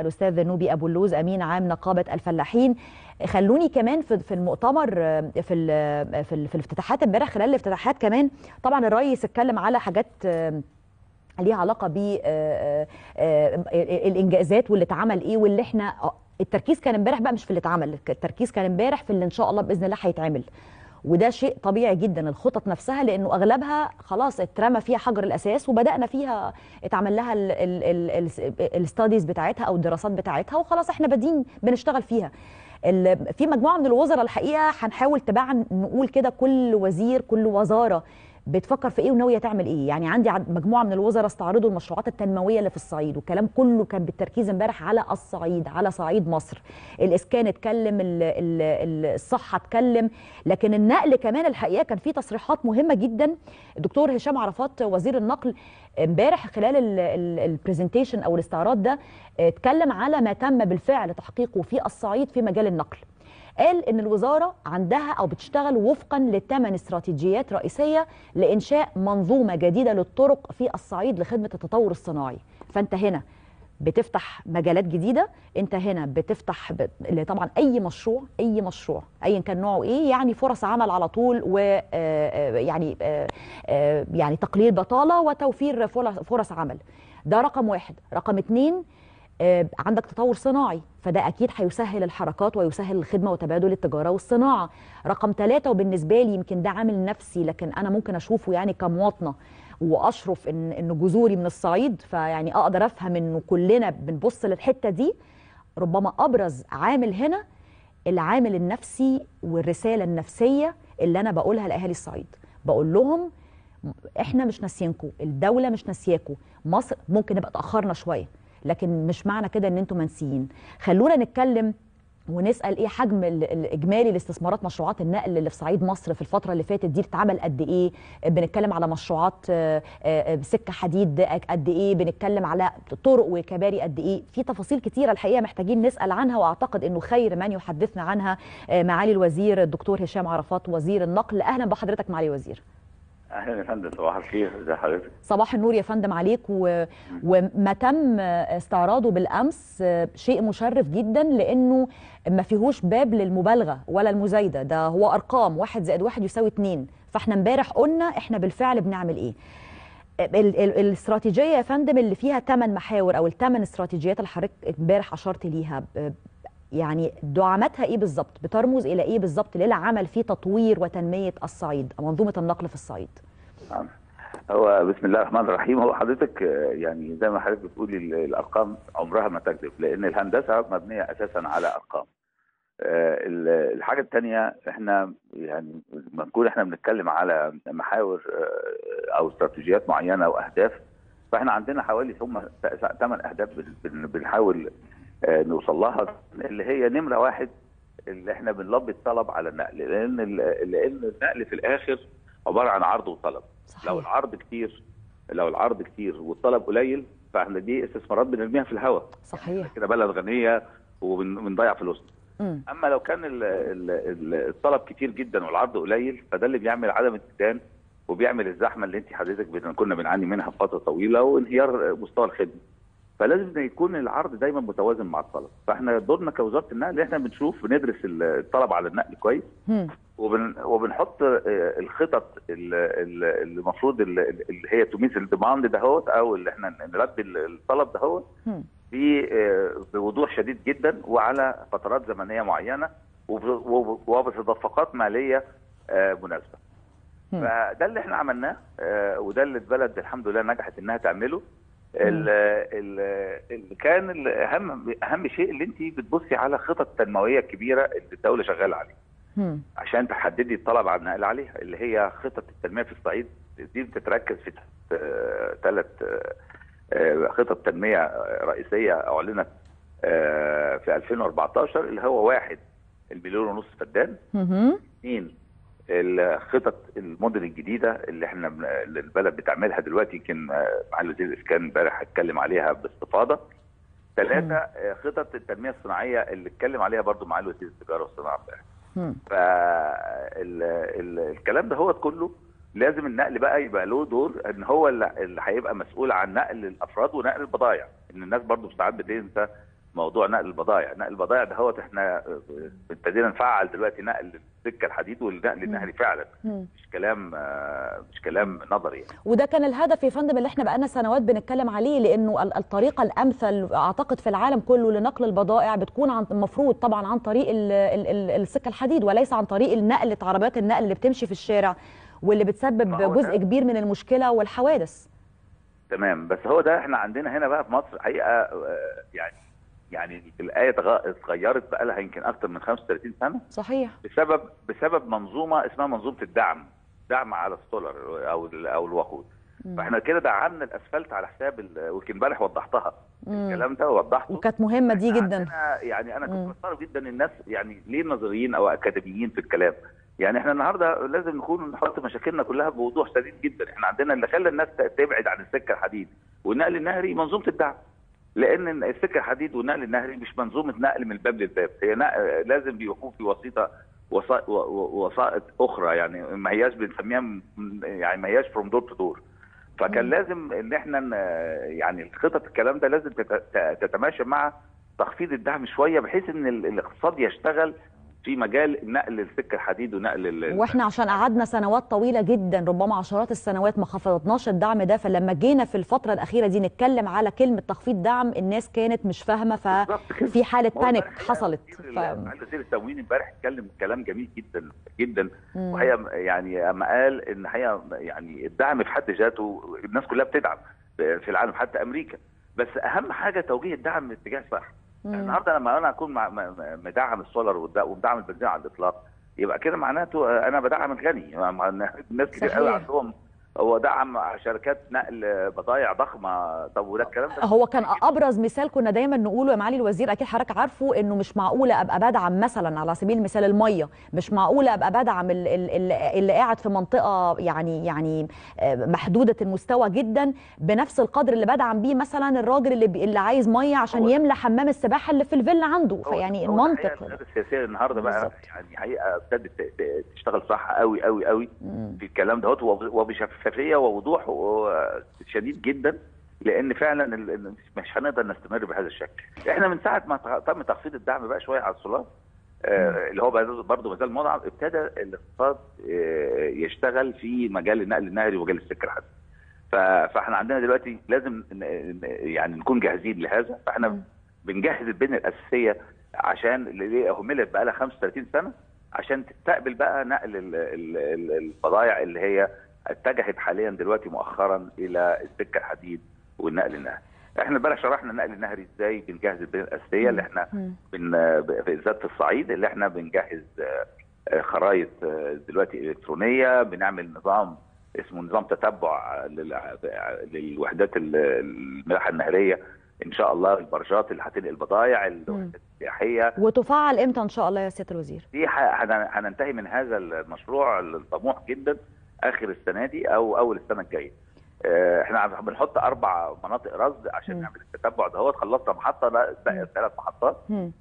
الأستاذ نوبي أبو اللوز أمين عام نقابة الفلاحين. خلوني كمان في في المؤتمر في في, في الافتتاحات امبارح خلال الافتتاحات كمان. طبعا الرئيس اتكلم على حاجات ليها علاقة بالانجازات واللي اتعمل إيه واللي إحنا التركيز كان امبارح بقى مش في اللي اتعمل التركيز كان امبارح في اللي إن شاء الله بإذن الله هيتعمل. وده شيء طبيعي جدا الخطط نفسها لأنه أغلبها خلاص اترمى فيها حجر الأساس وبدأنا فيها اتعمل لها الستاديز بتاعتها أو الدراسات بتاعتها وخلاص إحنا بادين بنشتغل فيها. في مجموعة من الوزراء الحقيقة هنحاول تباعا نقول كده كل وزير كل وزارة بتفكر في إيه وناوية تعمل إيه؟ يعني عندي مجموعة من الوزراء استعرضوا المشروعات التنموية اللي في الصعيد والكلام كله كان بالتركيز امبارح على الصعيد على صعيد مصر. الإسكان اتكلم الصحة اتكلم لكن النقل كمان الحقيقة كان فيه تصريحات مهمة جدا. الدكتور هشام عرفات وزير النقل امبارح خلال البرزنتيشن أو الاستعراض ده اتكلم على ما تم بالفعل تحقيقه في الصعيد في مجال النقل. قال إن الوزارة عندها أو بتشتغل وفقا لثمان استراتيجيات رئيسية لإنشاء منظومة جديدة للطرق في الصعيد لخدمة التطور الصناعي. فأنت هنا بتفتح مجالات جديدة أنت هنا بتفتح ب... طبعا أي مشروع أي مشروع ايا كان نوعه إيه يعني فرص عمل على طول و يعني يعني تقليل بطالة وتوفير فرص عمل. ده رقم واحد. رقم اتنين عندك تطور صناعي فده أكيد هيسهل الحركات ويسهل الخدمة وتبادل التجارة والصناعة. رقم ثلاثة وبالنسبة لي يمكن ده عامل نفسي لكن أنا ممكن أشوفه يعني كمواطنة وأشرف إن ان جذوري من الصعيد فيعني أقدر أفهم إنه كلنا بنبص للحتة دي. ربما أبرز عامل هنا العامل النفسي والرسالة النفسية اللي أنا بقولها لأهالي الصعيد. بقول لهم إحنا مش ناسيينكم الدولة مش ناسياكم مصر ممكن نبقى اتاخرنا شوية. لكن مش معنى كده إن أنتم منسيين. خلونا نتكلم ونسأل إيه حجم الإجمالي لاستثمارات مشروعات النقل اللي في صعيد مصر في الفترة اللي فاتت دي اتعمل قد إيه؟ بنتكلم على مشروعات سكه حديد قد إيه؟ بنتكلم على طرق وكباري قد إيه؟ في تفاصيل كتيرة الحقيقة محتاجين نسأل عنها وأعتقد إنه خير من يحدثنا عنها. معالي الوزير الدكتور هشام عرفات وزير النقل. أهلا بحضرتك معالي الوزير. أهلا يا فندم صباح الخير ازي حضرتك؟ صباح النور يا فندم عليك و... وما تم استعراضه بالأمس شيء مشرف جدا لأنه ما فيهوش باب للمبالغة ولا المزايدة. ده هو أرقام واحد زائد واحد يساوي اتنين. فإحنا امبارح قلنا إحنا بالفعل بنعمل إيه. ال ال الاستراتيجية يا فندم اللي فيها ثمان محاور أو الثمان استراتيجيات اللي حضرتك امبارح أشرت ليها يعني دعامتها إيه بالظبط بترمز إلى إيه بالظبط للعمل في تطوير وتنمية الصعيد منظومة النقل في الصعيد. نعم. هو بسم الله الرحمن الرحيم. هو حضرتك يعني زي ما حضرتك بتقولي الأرقام عمرها ما تكذب لأن الهندسة مبنية أساسا على أرقام. الحاجة الثانية إحنا يعني لما نكون إحنا بنتكلم على محاور أو استراتيجيات معينة وأهداف فإحنا عندنا حوالي هم ثمان أهداف بنحاول نوصل لها اللي هي نمرة واحد اللي إحنا بنلبي الطلب على النقل. لأن لأن النقل في الآخر عبارة عن عرض وطلب. صحيح. لو العرض كتير لو العرض كتير والطلب قليل فاحنا دي استثمارات بنرميها في الهواء. صحيح. كده بلد غنية وبنضيع فلوسنا. أما لو كان ال ال الطلب كتير جدا والعرض قليل فده اللي بيعمل عدم اتزان وبيعمل الزحمة اللي انت حضرتك كنا بنعاني منها فترة طويلة وانهيار مستوى الخدمة. فلازم يكون العرض دايما متوازن مع الطلب. فإحنا دورنا كوزارة النقل إحنا بنشوف بندرس الطلب على النقل كويس. وبن وبنحط الخطط اللي المفروض اللي هي تميز الديماند دهوت أو اللي إحنا نلبي الطلب دهوت بوضوح شديد جدا وعلى فترات زمنية معينة وبتدفقات مالية مناسبة. فده اللي إحنا عملناه وده اللي البلد الحمد لله نجحت إنها تعمله. اللي كان الاهم أهم شيء اللي انت بتبصي على خطط تنموية كبيرة اللي الدولة شغالة عليها. عشان تحددي الطلب على النقل عليها اللي هي خطط التنمية في الصعيد دي بتتركز في ثلاث خطط تنمية رئيسية أعلنت في 2014 اللي هو واحد المليون ونص فدان. اثنين الخطط المدن الجديدة اللي إحنا البلد بتعملها دلوقتي يمكن معالي وزير الاسكان امبارح اتكلم عليها باستفاضة. ثلاثة خطط التنمية الصناعية اللي اتكلم عليها برضو معالي وزير التجارة والصناعة امبارح. فالكلام ده هو كله لازم النقل بقى يبقى له دور ان هو اللي هيبقى مسؤول عن نقل الأفراد ونقل البضائع إن الناس برضو ساعات بتنسى موضوع نقل البضائع نقل البضائع ده هو إحنا ابتدينا نفعل دلوقتي نقل السكة الحديد والنقل النهري فعلا. مش كلام مش كلام نظري يعني. وده كان الهدف يا فندم اللي إحنا بقالنا سنوات بنتكلم عليه لأنه ال- الطريقة الأمثل أعتقد في العالم كله لنقل البضائع بتكون عن المفروض طبعا عن طريق ال- ال- ال- السكة الحديد وليس عن طريق النقل عربيات النقل اللي بتمشي في الشارع واللي بتسبب جزء ده. كبير من المشكلة والحوادث تمام بس هو ده إحنا عندنا هنا بقى في مصر حقيقة آه، يعني يعني الآية اتغ- اتغيرت بقى لها يمكن أكتر من 35 سنة. صحيح. بسبب بسبب منظومة اسمها منظومة الدعم دعم على السولر أو أو الوقود. فإحنا كده دعمنا الأسفلت على حساب ويمكن امبارح وضحتها. مم. الكلام ده وضحته. وكانت مهمة دي جدا. عندنا يعني أنا. كنت مستغرب جدا الناس يعني ليه نظريين أو اكاديميين في الكلام. يعني إحنا النهارده لازم نكون نحط مشاكلنا كلها بوضوح شديد جدا. إحنا عندنا اللي خلى الناس تبعد عن السكة الحديد. والنقل النهري منظومة الدعم. لأن السكه الحديد والنقل النهري مش منظومة نقل من الباب للباب هي لازم بيكون في وسيطة وسائط أخرى يعني ما هياش بنسميها يعني ما هياش from door to door فكان. لازم إن إحنا يعني الخطط الكلام ده لازم تتماشى مع تخفيض الدعم شوية بحيث إن ال- الاقتصاد يشتغل في مجال نقل السكة الحديد ونقل ال- وإحنا عشان قعدنا سنوات طويلة جدا ربما عشرات السنوات ما خفضناش الدعم ده فلما جينا في الفترة الأخيرة دي نتكلم على كلمة تخفيض دعم الناس كانت مش فاهمة. ففي حالة بانيك حصلت ف... وزير التموين امبارح اتكلم كلام جميل جدا جدا. وهي يعني أما قال إن هي يعني الدعم في حد ذاته الناس كلها بتدعم في العالم حتى أمريكا بس أهم حاجة توجيه الدعم باتجاه صح. النهارده لما أنا اكون مدعم السولار ومدعم البنزين على الاطلاق يبقى كده معناته أنا بدعم الغني الناس كتير قوي. عندهم هو دعم شركات نقل بضائع ضخمة. طب وده الكلام ده؟ هو كان أبرز مثال كنا دايما نقوله يا معالي الوزير أكيد حضرتك عارفه إنه مش معقولة أبقى بدعم مثلا على سبيل المثال المية. مش معقولة أبقى بدعم ال- ال- ال- اللي قاعد في منطقة يعني يعني آه، محدودة المستوى جدا بنفس القدر اللي بدعم بيه مثلا الراجل اللي اللي عايز مية عشان يملى حمام السباحة اللي في الفيلا عنده. فيعني المنطق السياسية النهارده بقى. يعني حقيقة ابتدت تشتغل صح قوي قوي قوي. في الكلام دوت. وب- وبشفافيه ووضوح شديد جدا لأن فعلا مش هنقدر نستمر بهذا الشكل. إحنا من ساعة ما تم تخفيض الدعم بقى شوية على السولار آه، اللي هو برضه مازال مدعم ابتدى الاقتصاد آه، يشتغل في مجال النقل النهري ومجال السكه. ف- فإحنا عندنا دلوقتي لازم يعني نكون جاهزين لهذا فإحنا. بنجهز البنية الأساسية عشان اللي أهملت بقى لها 35 سنة عشان تستقبل بقى نقل ال- ال- ال- البضائع اللي هي اتجهت حاليا دلوقتي مؤخرا إلى السكة الحديد والنقل النهري. إحنا امبارح شرحنا النقل النهري إزاي بنجهز البنيه الأساسية اللي إحنا. بن بالذات في الصعيد اللي إحنا بنجهز آه، خرائط آه، دلوقتي إلكترونية. بنعمل نظام اسمه نظام تتبع لل- للوحدات ال- الملاحة النهرية. إن شاء الله البرجات اللي هتنقل البضائع الوحدات السياحية. وتفعل إمتى إن شاء الله يا سيادة الوزير؟ دي هننتهي من هذا المشروع الطموح جدا. آخر السنة دي أو أول السنة الجاية. آه، إحنا بنحط أربع مناطق رصد عشان. نعمل التتبع دهوت خلصنا محطة لا بقى ثلاث محطات.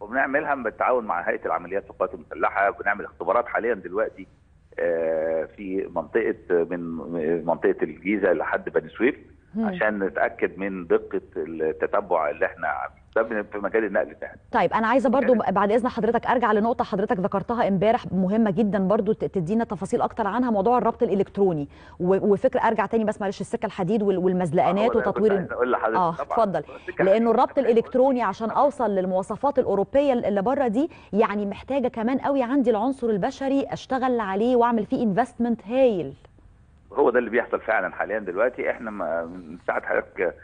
وبنعملها بالتعاون مع هيئة العمليات في القوات المسلحة بنعمل اختبارات حاليا دلوقتي آه، في منطقة من منطقة الجيزة لحد بني سويف. عشان نتأكد من دقة التتبع اللي إحنا ده في مجال النقل النهري طيب أنا عايزة برضو بعد إذن حضرتك أرجع لنقطة حضرتك ذكرتها امبارح مهمة جدا برضو تدينا تفاصيل أكتر عنها موضوع الربط الإلكتروني. و- وفكره أرجع تاني بس معلش السكة الحديد وال- والمزلقانات وتطوير آه. اتفضل. لأنه الربط الإلكتروني عشان أوصل للمواصفات الأوروبية اللي بره دي يعني محتاجة كمان قوي عندي العنصر البشري أشتغل عليه وأعمل فيه investment هايل. هو ده اللي بيحصل فعلا حاليا دلوقتي. إحنا من ساعة حضرتك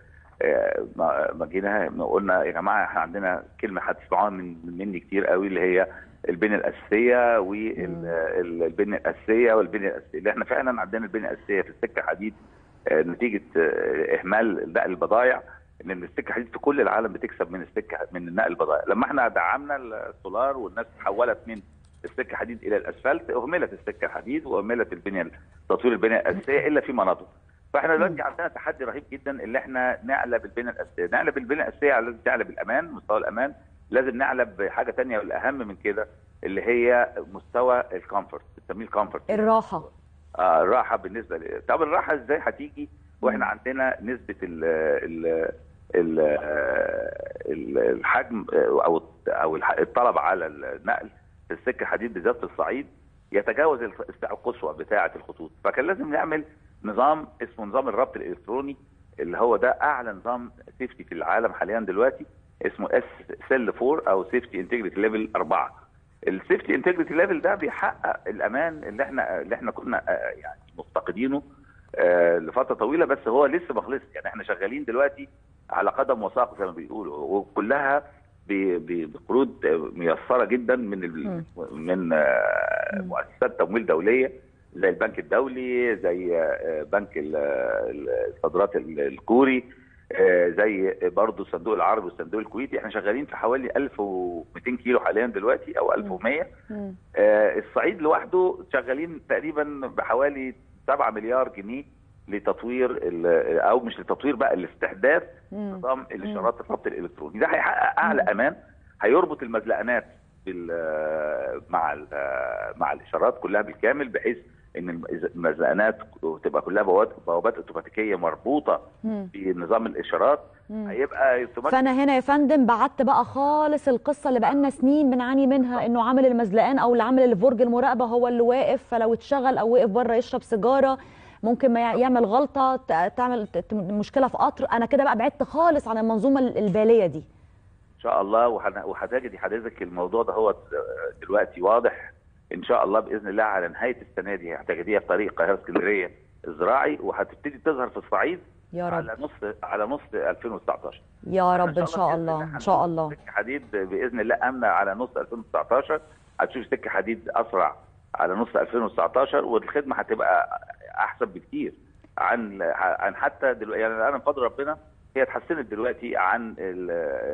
ما ما جينا قلنا يا جماعة إحنا عندنا كلمة هتسمعوها من مني كتير قوي اللي هي البنية الأساسية والبنيه الأساسية والبنية الأساسية اللي إحنا فعلا عندنا البنية الأساسية في السكة الحديد آه، نتيجة آه، إهمال نقل البضائع إن السكة الحديد في كل العالم بتكسب من السكة من نقل البضائع لما إحنا دعمنا السولار والناس تحولت من السكة الحديد إلى الأسفلت أهملت السكة الحديد وأهملت البنية تطوير البنية الأساسية إلا في مناطق. فاحنا دلوقتي عندنا تحدي رهيب جدا اللي إحنا نعلى بالبنيه الأساسية. نعلى بالبنيه الأساسية لازم نعلى بالامان مستوى الأمان. لازم نعلى بحاجه تانية والأهم من كده اللي هي مستوى ال comfort بنسميه ال comfort. الراحة. آه الراحة بالنسبة ل... طب الراحة إزاي هتيجي وإحنا عندنا نسبة ال ال ال- ال- الحجم أو أو الح- الطلب على النقل في السكة الحديد بالذات في الصعيد يتجاوز القصوى بتاعة الخطوط. فكان لازم نعمل نظام اسمه نظام الربط الإلكتروني اللي هو ده أعلى نظام safety في العالم حاليا دلوقتي اسمه SIL 4 أو safety integrity level 4 ال safety integrity level ده بيحقق الأمان اللي إحنا اللي إحنا كنا آه، يعني مفتقدينه آه، لفترة طويلة بس هو لسه ما خلصش. يعني إحنا شغالين دلوقتي على قدم وساق زي ما بيقولوا. وكلها بقروض ميسرة جدا من من آه،. مؤسسات تمويل دولية. زي البنك الدولي زي آه، بنك ال- ال- الصادرات ال- الكوري آه، زي برضه الصندوق العربي والصندوق الكويتي. إحنا شغالين في حوالي 1200 كيلو حاليا دلوقتي أو 1100 مم. آه، الصعيد لوحده شغالين تقريبا بحوالي 7 مليار جنيه لتطوير أو مش لتطوير بقى الاستحداث مم. نظام الإشارات الربط الإلكتروني. ده هيحقق أعلى أمان هيربط المزلقانات مع مع الإشارات كلها بالكامل بحيث إن الم- المزلقانات تبقى كلها بوابات بوابات أوتوماتيكية مربوطة مم. بنظام الإشارات مم. هيبقى يتمكن فأنا هنا يا فندم بعدت بقى خالص القصة اللي بقالنا سنين بنعاني منها إنه عامل المزلقان أو اللي عامل الفرج المراقبة هو اللي واقف فلو اتشغل أو وقف بره يشرب سيجارة ممكن ما يع- يعمل غلطة تعمل مشكلة في قطر أنا كده بقى بعدت خالص عن المنظومة ال- البالية دي إن شاء الله وهتجدي حضرتك الموضوع ده هو دلوقتي واضح إن شاء الله بإذن الله على نهاية السنة دي هتجديها في طريق القاهرة اسكندرية الزراعي وهتبتدي تظهر في الصعيد يا رب. على نص على نص 2019 يا رب إن شاء الله إن شاء الله. سكة حديد بإذن الله آمنة على نص 2019 هتشوف سكة حديد أسرع على نص 2019 والخدمة هتبقى أحسن بكتير عن عن حتى دلوقتي يعني أنا بفضل ربنا هي اتحسنت دلوقتي عن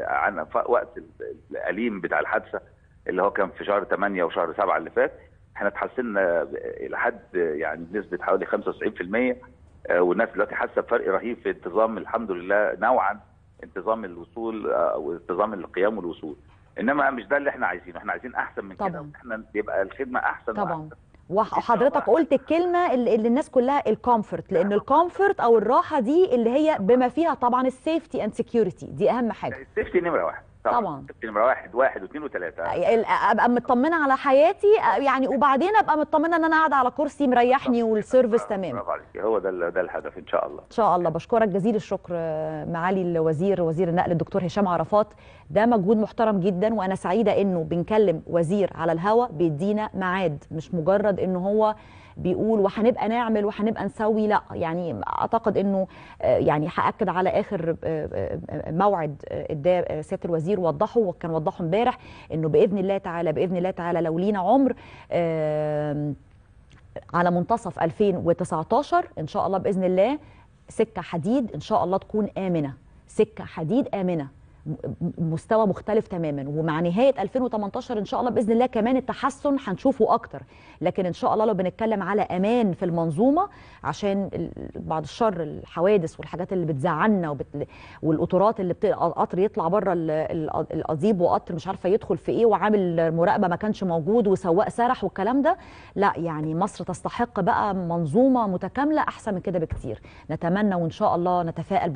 عن وقت ال- الأليم بتاع الحادثة. اللي هو كان في شهر 8 وشهر 7 اللي فات إحنا اتحسنا إلى حد يعني بنسبة حوالي 95% آه، والناس دلوقتي حاسة بفرق رهيب في انتظام الحمد لله نوعا انتظام الوصول آه، وانتظام القيام والوصول. إنما مش ده اللي إحنا عايزينه إحنا عايزين أحسن من كده. إحنا يبقى الخدمة أحسن طبعا. وأحسن. وحضرتك قلت الكلمة اللي اللي الناس كلها ال comfort لأن ال comfort أو الراحة دي اللي هي بما فيها طبعا ال safety and security دي أهم حاجة. ال safety نمرة واحد. طبعاً. ال safety نمرة واحد واحد واثنين وثلاثة. أبقى مطمنة على حياتي يعني وبعدين أبقى مطمنة إن أنا قاعدة على كرسي مريحني وال service تمام. برافو عليك هو ده ده الهدف إن شاء الله. إن شاء الله. بشكرك جزيل الشكر آه، معالي الوزير وزير النقل الدكتور هشام عرفات. ده مجهود محترم جدا وأنا سعيدة إنه بنكلم وزير على الهوا بيدينا ميعاد. مش مجرد إنه هو بيقول وهنبقى نعمل وهنبقى نسوي لا يعني أعتقد إنه آه، يعني هأكد على آخر آه، آه، موعد اداه سيادة الوزير وضحه وكان وضحه امبارح إنه بإذن الله تعالى بإذن الله تعالى لو لينا عمر على منتصف 2019 إن شاء الله بإذن الله سكة حديد إن شاء الله تكون آمنة. سكة حديد آمنة. مستوى مختلف تماما. ومع نهاية 2018 إن شاء الله بإذن الله كمان التحسن هنشوفه أكتر. لكن إن شاء الله لو بنتكلم على أمان في المنظومة عشان بعد الشر الحوادث والحاجات اللي بتزعلنا. والقطورات اللي بت... قطر يطلع بره ال- ال- القضيب وقطر مش عارفة يدخل في إيه وعامل مراقبة ما كانش موجود وسواق سرح والكلام ده لا يعني مصر تستحق بقى منظومة متكاملة أحسن من كده بكتير. نتمنى وإن شاء الله نتفائل بالخير.